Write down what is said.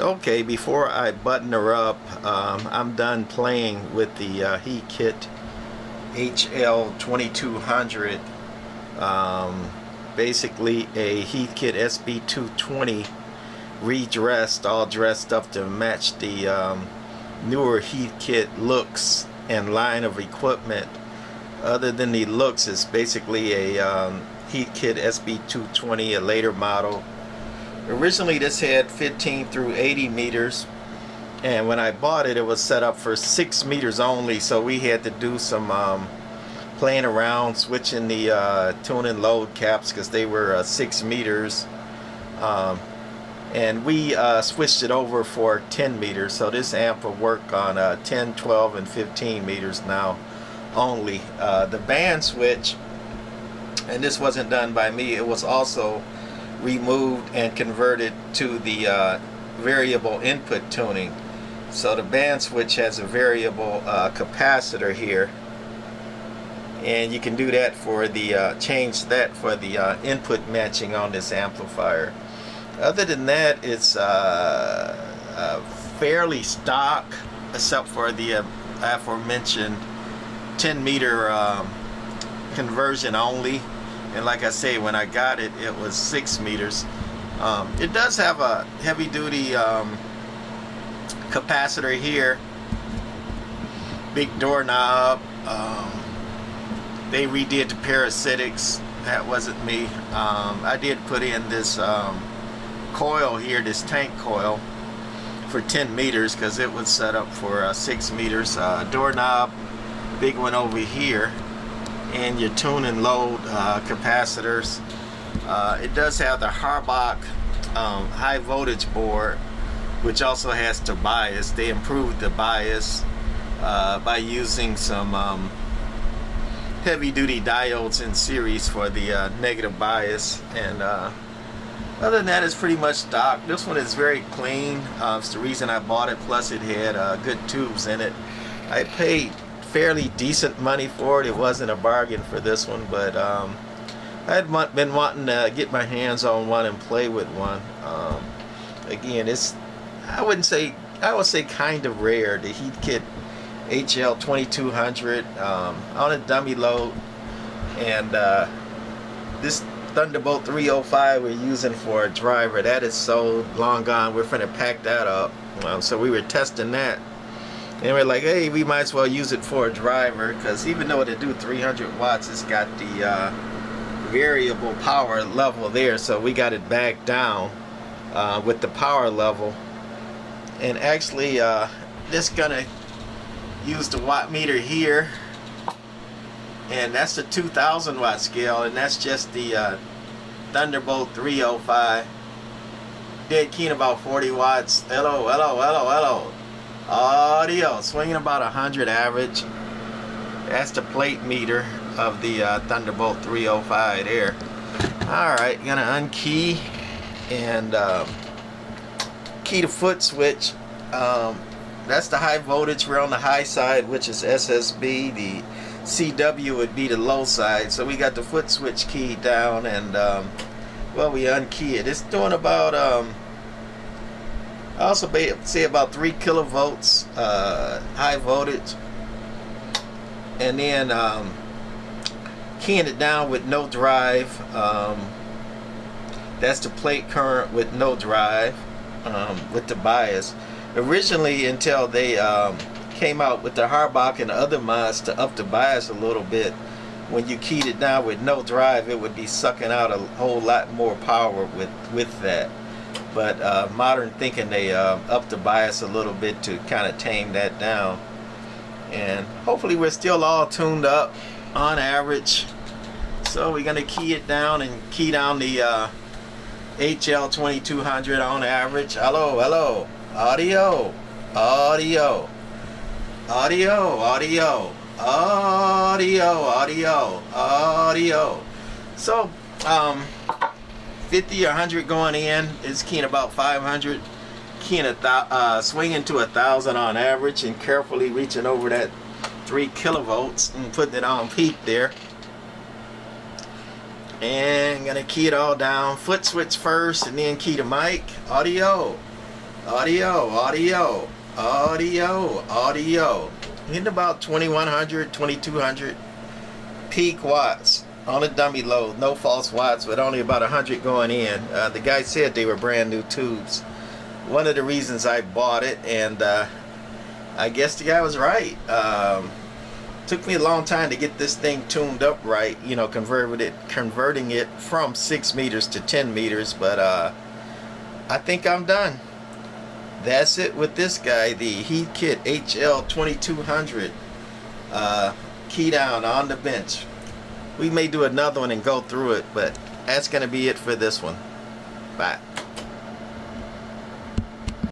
Okay, before I button her up, um, I'm done playing with the uh, Heathkit HL2200. Um, basically a Heathkit SB220 redressed, all dressed up to match the um, newer Heathkit looks and line of equipment. Other than the looks, it's basically a um, Heathkit SB220, a later model Originally this had 15 through 80 meters and when I bought it it was set up for 6 meters only so we had to do some um, playing around switching the uh, tuning load caps because they were uh, 6 meters. Um, and we uh, switched it over for 10 meters so this amp will work on uh, 10 12 and 15 meters now only. Uh, the band switch and this wasn't done by me it was also removed and converted to the uh, variable input tuning. So the band switch has a variable uh, capacitor here and you can do that for the uh, change that for the uh, input matching on this amplifier. Other than that it's uh, uh, fairly stock except for the aforementioned 10 meter um, conversion only and like I say when I got it it was six meters. Um, it does have a heavy duty um, capacitor here. Big doorknob. Um, they redid the parasitics. That wasn't me. Um, I did put in this um, coil here this tank coil for 10 meters because it was set up for uh, 6 meters. Uh, doorknob big one over here and your tune and load uh, capacitors. Uh, it does have the Harbach um, high voltage board which also has to bias. They improved the bias uh, by using some um, heavy duty diodes in series for the uh, negative bias and uh, other than that it's pretty much stock. This one is very clean. Uh, it's the reason I bought it plus it had good tubes in it. I paid fairly decent money for it. It wasn't a bargain for this one, but um, I had been wanting to get my hands on one and play with one. Um, again, it's I wouldn't say I would say kind of rare. The Heathkit HL 2200 um, on a dummy load, and uh, this Thunderbolt 305 we're using for a driver that is so long gone. We're finna pack that up. Um, so we were testing that and we're like hey we might as well use it for a driver because even though it'll do 300 watts it's got the uh, variable power level there so we got it back down uh, with the power level. And actually uh, this gonna use the watt meter here and that's the 2000 watt scale and that's just the uh, Thunderbolt 305 dead keen about 40 watts. Hello hello hello hello Audio, swinging about 100 average. That's the plate meter of the uh, Thunderbolt 305 there. Alright, gonna unkey and um, key the foot switch. Um, that's the high voltage. We're on the high side, which is SSB. The CW would be the low side. So we got the foot switch key down and um, well, we unkey it. It's doing about um, I also say about 3 kilovolts uh, high voltage. And then um, keying it down with no drive um, that's the plate current with no drive um, with the bias. Originally until they um, came out with the Harbach and other mods to up the bias a little bit. When you keyed it down with no drive it would be sucking out a whole lot more power with with that but uh, modern thinking they uh, up the bias a little bit to kind of tame that down. And hopefully we're still all tuned up on average. So we're gonna key it down and key down the uh, HL 2200 on average. Hello hello. Audio audio. Audio audio. Audio audio audio. So um 50 or 100 going in. It's keying about 500. Keying a uh, swinging to a thousand on average and carefully reaching over that three kilovolts and putting it on peak there. And gonna key it all down. Foot switch first and then key to mic. Audio. Audio, audio, audio, audio. Hitting about 2100, 2200 peak watts on a dummy load. No false watts, but only about 100 going in. Uh, the guy said they were brand new tubes. One of the reasons I bought it, and uh, I guess the guy was right. Um, took me a long time to get this thing tuned up right, you know, converted it, converting it from 6 meters to 10 meters, but uh, I think I'm done. That's it with this guy, the Heathkit HL2200 uh, key down on the bench. We may do another one and go through it, but that's going to be it for this one. Bye.